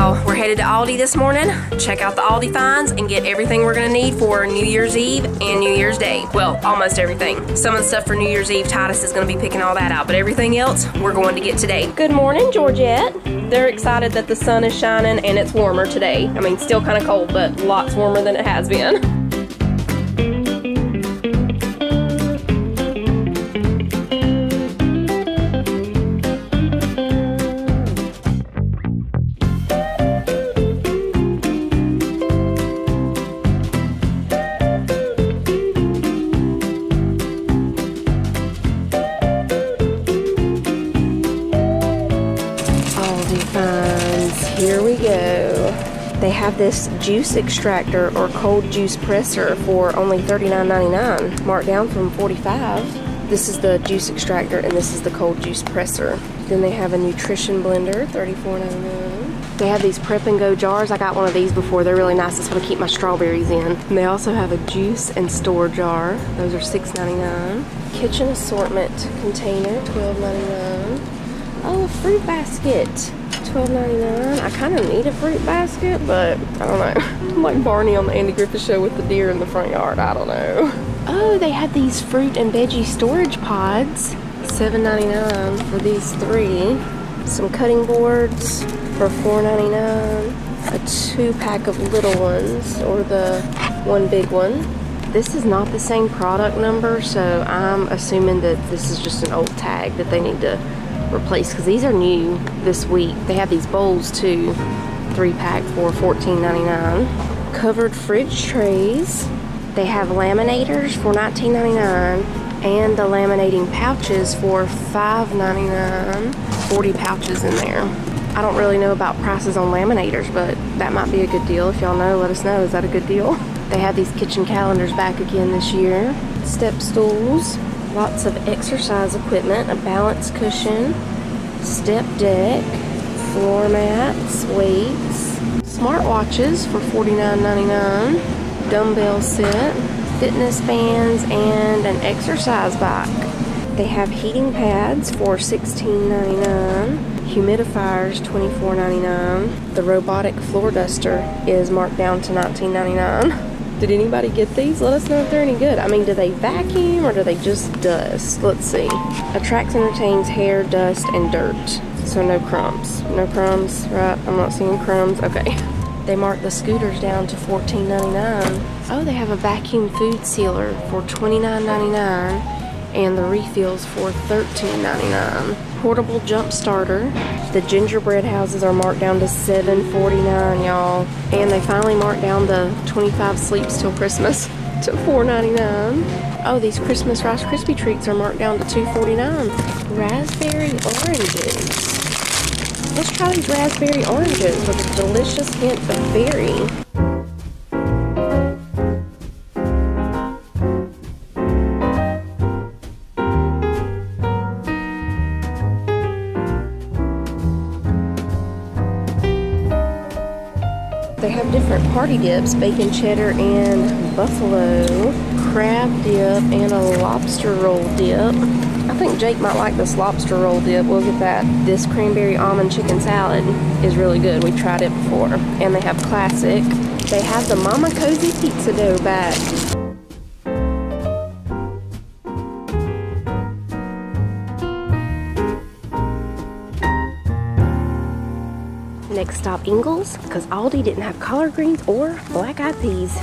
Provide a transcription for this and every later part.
we're headed to Aldi this morning. Check out the Aldi finds and get everything we're gonna need for New Year's Eve and New Year's Day. Well, almost everything. Some of the stuff for New Year's Eve, Titus is gonna be picking all that out, but everything else we're going to get today. Good morning, Georgette. They're excited that the sun is shining and it's warmer today. I mean, still kind of cold, but lots warmer than it has been. They have this juice extractor or cold juice presser for only $39.99, marked down from 45. This is the juice extractor and this is the cold juice presser. Then they have a nutrition blender, $34.99. They have these prep and go jars. I got one of these before. They're really nice. That's what I keep my strawberries in. And they also have a juice and store jar. Those are $6.99. Kitchen assortment container, $12.99. Oh, fruit basket. $12.99. I kind of need a fruit basket, but I don't know. I'm like Barney on the Andy Griffith Show with the deer in the front yard. I don't know. Oh, they had these fruit and veggie storage pods. $7.99 for these three. Some cutting boards for $4.99. A two pack of little ones, or the one big one. This is not the same product number, so I'm assuming that this is just an old tag that they need to replaced because these are new this week. They have these bowls too, three pack for $14.99. Covered fridge trays. They have laminators for $19.99 and the laminating pouches for $5.99. 40 pouches in there. I don't really know about prices on laminators, but that might be a good deal. If y'all know, let us know. Is that a good deal? They have these kitchen calendars back again this year. Step stools. Lots of exercise equipment, a balance cushion, step deck, floor mats, weights, smartwatches for $49.99, dumbbell set, fitness bands, and an exercise bike. They have heating pads for $16.99, humidifiers $24.99. The robotic floor duster is marked down to $19.99. Did anybody get these? Let us know if they're any good. I mean, do they vacuum or do they just dust? Let's see. Attracts and retains hair, dust, and dirt. So no crumbs. No crumbs, right? I'm not seeing crumbs. Okay. They marked the scooters down to $14.99. Oh, they have a vacuum food sealer for $29.99 and the refills for $13.99. Portable jump starter. The gingerbread houses are marked down to $7.49, y'all. And they finally marked down the 25 sleeps till Christmas to $4.99. Oh, these Christmas Rice Krispie treats are marked down to $2.49. Raspberry oranges. Let's try these raspberry oranges with a delicious hint of berry. Party dips, bacon cheddar and buffalo, crab dip, and a lobster roll dip. I think Jake might like this lobster roll dip. We'll get that. This cranberry almond chicken salad is really good. We've tried it before. And they have classic. They have the Mama Cozzi pizza dough back. Stop Ingles, because Aldi didn't have collard greens or black eyed peas.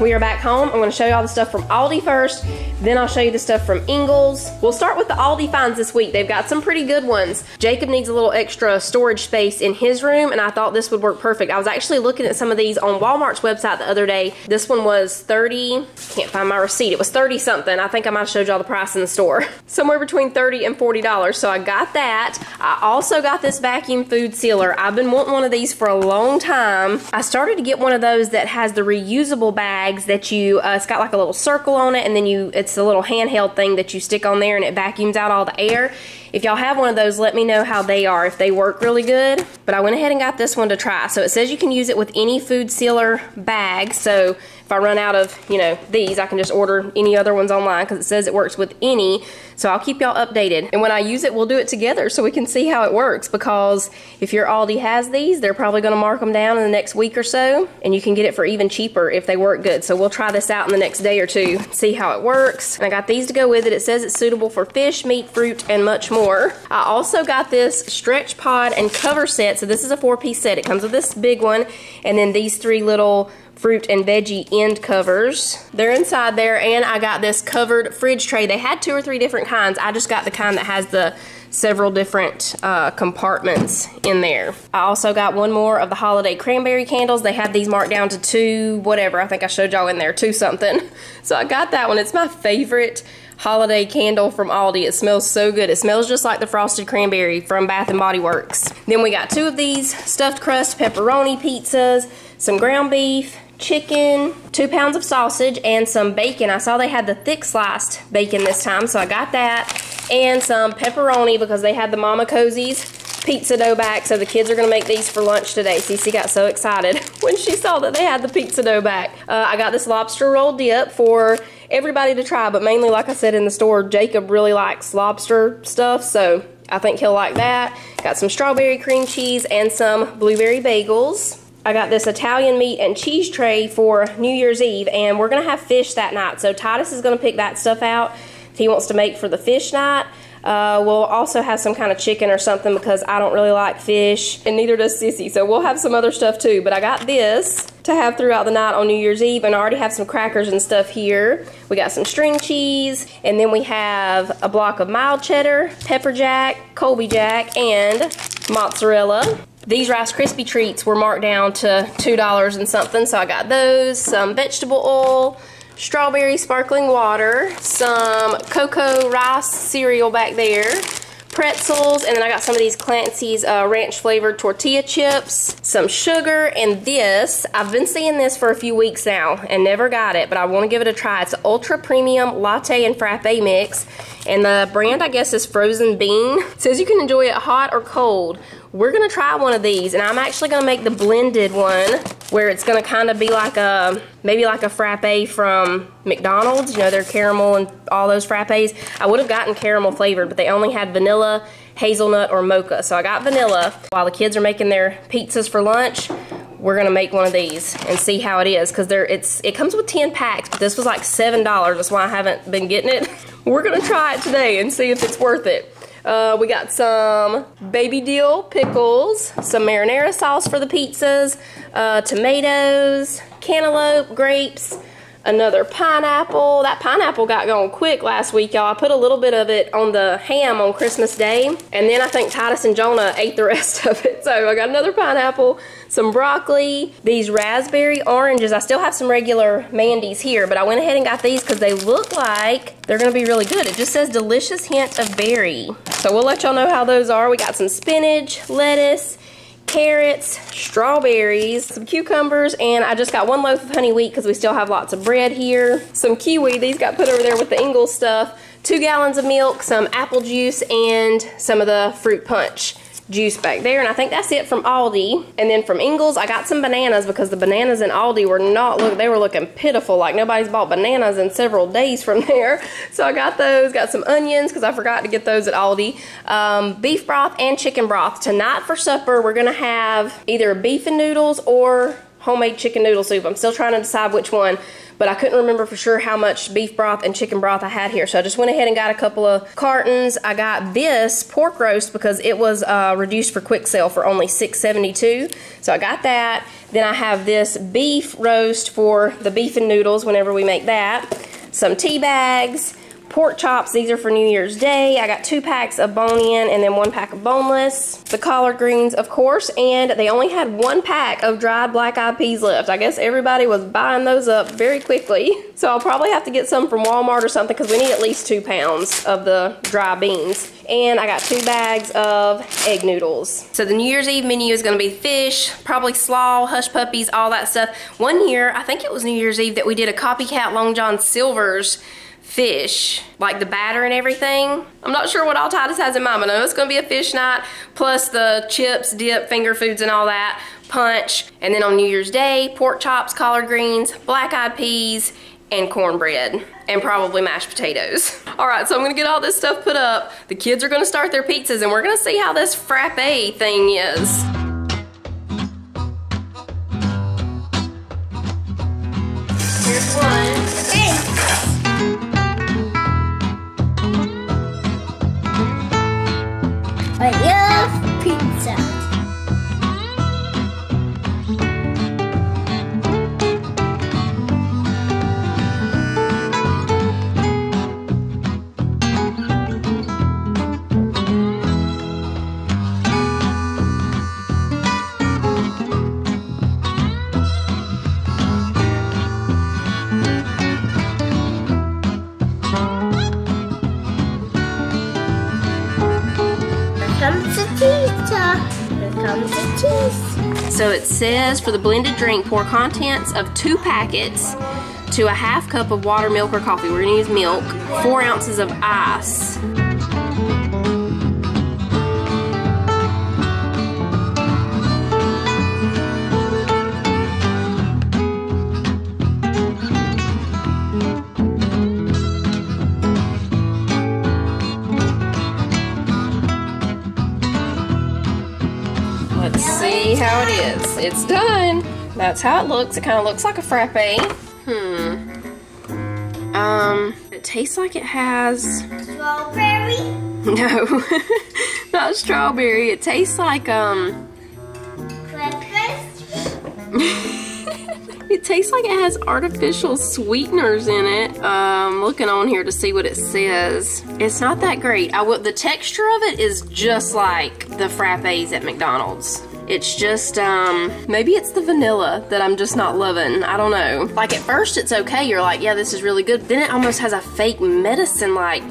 We are back home. I'm gonna show you all the stuff from Aldi first Then I'll show you the stuff from Ingles. We'll start with the Aldi finds this week. They've got some pretty good ones. Jacob needs a little extra storage space in his room, and I thought this would work perfect. I was actually looking at some of these on Walmart's website the other day. This one was 30, can't find my receipt. It was 30 something. I think I might have showed y'all the price in the store. Somewhere between 30 and $40. So I got that. I also got this vacuum food sealer. I've been wanting one of these for a long time. I started to get one of those that has the reusable bags that you, uh, it's got like a little circle on it and then you, it's a little handheld thing that you stick on there and it vacuums out all the air. If y'all have one of those, let me know how they are, if they work really good. But I went ahead and got this one to try. So it says you can use it with any food sealer bag. So if I run out of, you know, these, I can just order any other ones online because it says it works with any. So I'll keep y'all updated. And when I use it, we'll do it together so we can see how it works because if your Aldi has these, they're probably going to mark them down in the next week or so and you can get it for even cheaper if they work good. So we'll try this out in the next day or two, see how it works. And I got these to go with it. It says it's suitable for fish, meat, fruit, and much more. I also got this stretch pod and cover set. So this is a four piece set. It comes with this big one and then these three little fruit and veggie end covers. They're inside there and I got this covered fridge tray. They had two or three different kinds. I just got the kind that has the several different uh, compartments in there. I also got one more of the holiday cranberry candles. They had these marked down to two, whatever. I think I showed y'all in there, two something. So I got that one. It's my favorite holiday candle from Aldi. It smells so good. It smells just like the frosted cranberry from Bath and Body Works. Then we got two of these stuffed crust pepperoni pizzas, some ground beef, chicken, two pounds of sausage, and some bacon. I saw they had the thick sliced bacon this time, so I got that. And some pepperoni because they had the Mama Cozzi's pizza dough back, so the kids are going to make these for lunch today. Cece got so excited when she saw that they had the pizza dough back. Uh, I got this lobster roll dip for everybody to try, but mainly, like I said in the store, Jacob really likes lobster stuff, so I think he'll like that. Got some strawberry cream cheese and some blueberry bagels. I got this Italian meat and cheese tray for New Year's Eve, and we're going to have fish that night. So Titus is going to pick that stuff out if he wants to make for the fish night. Uh, we'll also have some kind of chicken or something because I don't really like fish, and neither does Sissy. So we'll have some other stuff too. But I got this to have throughout the night on New Year's Eve, and I already have some crackers and stuff here. We got some string cheese, and then we have a block of mild cheddar, pepper jack, Colby jack, and mozzarella. These Rice Krispie treats were marked down to $2 and something, so I got those, some vegetable oil, strawberry sparkling water, some cocoa rice cereal back there, pretzels, and then I got some of these Clancy's uh, ranch flavored tortilla chips, some sugar, and this, I've been seeing this for a few weeks now and never got it, but I want to give it a try. It's Ultra Premium Latte and Frappe Mix, and the brand, I guess, is Frozen Bean. It says you can enjoy it hot or cold we're gonna try one of these and I'm actually gonna make the blended one where it's gonna kind of be like a maybe like a frappe from McDonald's you know their caramel and all those frappes. I would have gotten caramel flavored but they only had vanilla hazelnut or mocha. So I got vanilla. While the kids are making their pizzas for lunch we're gonna make one of these and see how it is because there it's it comes with 10 packs but this was like seven dollars. That's why I haven't been getting it. We're gonna try it today and see if it's worth it uh, we got some baby dill pickles, some marinara sauce for the pizzas, uh, tomatoes, cantaloupe, grapes, another pineapple. That pineapple got gone quick last week, y'all. I put a little bit of it on the ham on Christmas Day, and then I think Titus and Jonah ate the rest of it. So I got another pineapple, some broccoli, these raspberry oranges. I still have some regular Mandy's here, but I went ahead and got these because they look like they're gonna be really good. It just says delicious hint of berry. So we'll let y'all know how those are. We got some spinach, lettuce, carrots, strawberries, some cucumbers, and I just got one loaf of honey wheat because we still have lots of bread here. Some kiwi, these got put over there with the Ingles stuff. Two gallons of milk, some apple juice, and some of the fruit punch juice back there. And I think that's it from Aldi. And then from Ingles, I got some bananas because the bananas in Aldi were not, look, they were looking pitiful. Like nobody's bought bananas in several days from there. So I got those, got some onions because I forgot to get those at Aldi. Um, beef broth and chicken broth. Tonight for supper, we're going to have either beef and noodles or homemade chicken noodle soup. I'm still trying to decide which one but I couldn't remember for sure how much beef broth and chicken broth I had here. So I just went ahead and got a couple of cartons. I got this pork roast because it was uh, reduced for quick sale for only $6.72. So I got that. Then I have this beef roast for the beef and noodles whenever we make that some tea bags, pork chops. These are for New Year's Day. I got two packs of bone-in and then one pack of boneless. The collard greens, of course, and they only had one pack of dried black-eyed peas left. I guess everybody was buying those up very quickly. So I'll probably have to get some from Walmart or something because we need at least two pounds of the dry beans. And I got two bags of egg noodles. So the New Year's Eve menu is gonna be fish, probably slaw, hush puppies, all that stuff. One year, I think it was New Year's Eve that we did a copycat Long John Silver's fish, like the batter and everything. I'm not sure what all Titus has in mind, but I know it's gonna be a fish night, plus the chips, dip, finger foods and all that, punch, and then on New Year's Day, pork chops, collard greens, black-eyed peas, and cornbread, and probably mashed potatoes. All right, so I'm gonna get all this stuff put up. The kids are gonna start their pizzas, and we're gonna see how this frappe thing is. So it says for the blended drink, pour contents of two packets to a half cup of water, milk, or coffee. We're gonna use milk, four ounces of ice. See how it is. It's done. That's how it looks. It kind of looks like a frappe. Hmm. Um, it tastes like it has Strawberry. no, not strawberry. It tastes like um, it tastes like it has artificial sweeteners in it. Um, looking on here to see what it says. It's not that great. I will. The texture of it is just like the frappes at McDonald's. It's just, um, maybe it's the vanilla that I'm just not loving. I don't know. Like at first it's okay. You're like, yeah, this is really good. Then it almost has a fake medicine like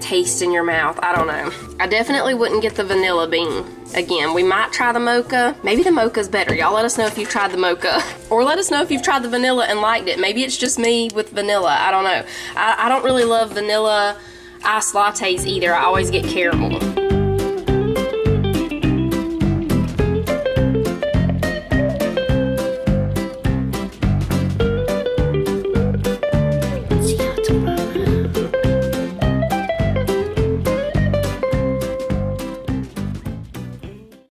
taste in your mouth. I don't know. I definitely wouldn't get the vanilla bean. Again, we might try the mocha. Maybe the mocha's better. Y'all let us know if you've tried the mocha. Or let us know if you've tried the vanilla and liked it. Maybe it's just me with vanilla. I don't know. I, I don't really love vanilla iced lattes either. I always get caramel.